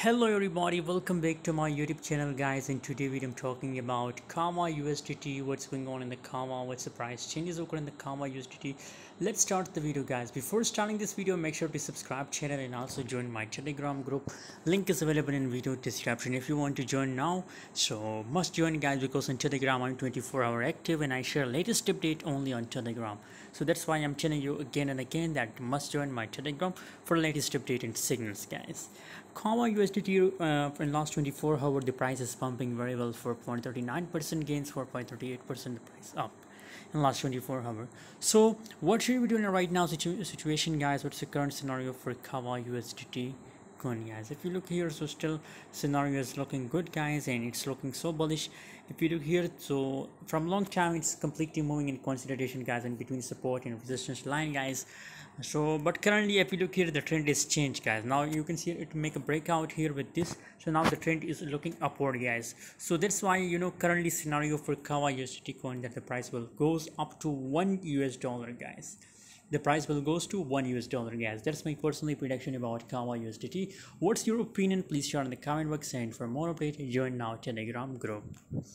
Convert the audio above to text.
hello everybody. Welcome back to my youtube channel guys. In today video i'm talking about Kava usdt what's going on in the Kava what's the price changes occur in the Kava usdt let's start the video guys. Before starting this video make sure to subscribe channel and also join my telegram group. Link is available in video description if you want to join now. So must join guys because on telegram i'm 24 hour active and i share latest update only on telegram. So that's why i'm telling you again and again that must join my telegram for latest update and signals guys. Kava USDT uh, in last 24 hour the price is pumping very well for 0.39% gains 4.38% the price up in last 24 hour? So what should we do right now situ situation guys? What's the current scenario for Kava USDT guys. If you look here so still scenario is looking good guys and it's looking so bullish. If you look here so from long time it's completely moving in consolidation guys in between support and resistance line guys. So but currently if you look here the trend is changed guys. Now you can see it make a breakout here with this. So now the trend is looking upward guys. So that's why you know currently scenario for Kava USDT coin that the price will goes up to one US dollar guys the price will goes to one US dollar guys that's my personal prediction about Kava USDT what's your opinion? Please share in the comment box. And for more update join now telegram group